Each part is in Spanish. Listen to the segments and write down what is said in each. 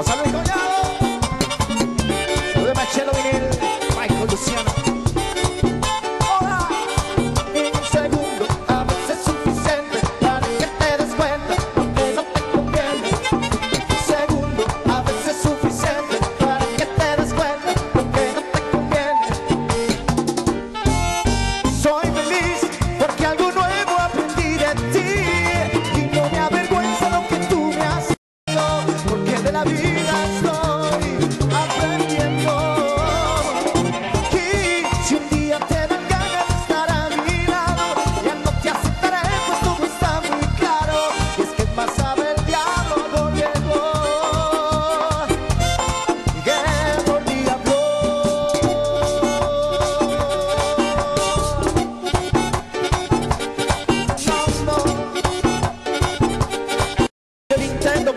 Un saludo.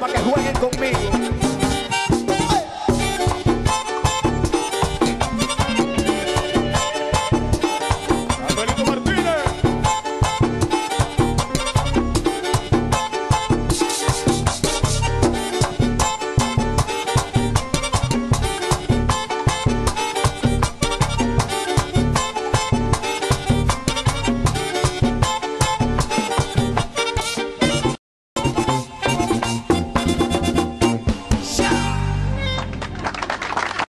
Para que jueguen conmigo.